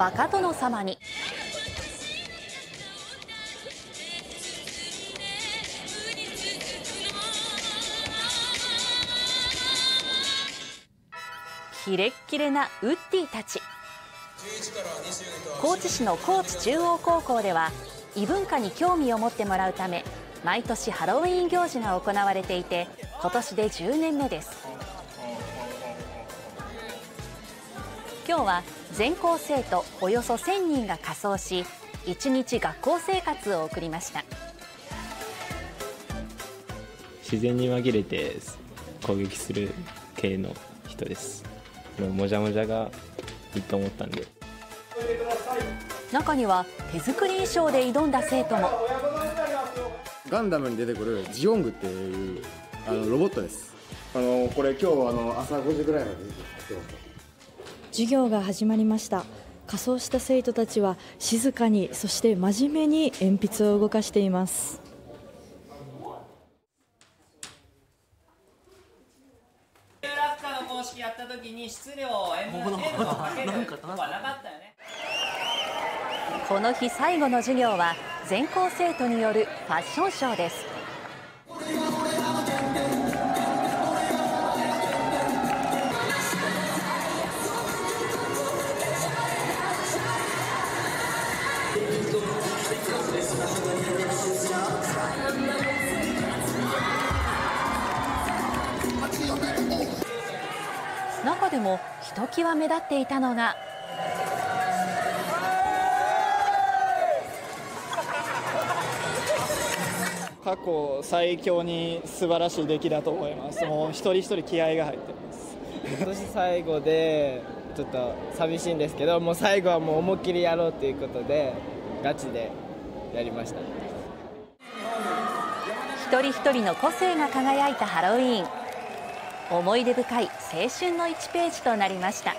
バカ殿様に。キレッキレなウッディたち。高知市の高知中央高校では異文化に興味を持ってもらうため毎年ハロウィン行事が行われていて今年で10年目です。今日は全校生徒およそ1000人が仮装し一日学校生活を送りました。自然に紛れて攻撃する系の人です。もうもじゃもじゃがいいと思ったんで。中には手作り衣装で挑んだ生徒も。ガンダムに出てくるジオングっていうあのロボットです。あのこれ今日あの朝5時ぐらいまでずっとやってます授業が始まりました。仮装した生徒たちは静かにそして真面目に鉛筆を動かしています。落下の公式やった時に質量を M とかけるとかなかったよね。この日最後の授業は全校生徒によるファッションショーです中でもひときわ目立っていたのが過去最強に素晴らしい出来だと思います。もう一人一人気合が入ってます。今年最後でちょっと寂しいんですけど、もう最後はもう思いっきりやろうということでガチでやりました。一人一人の個性が輝いたハロウィーン思い出深い青春の1ページとなりました。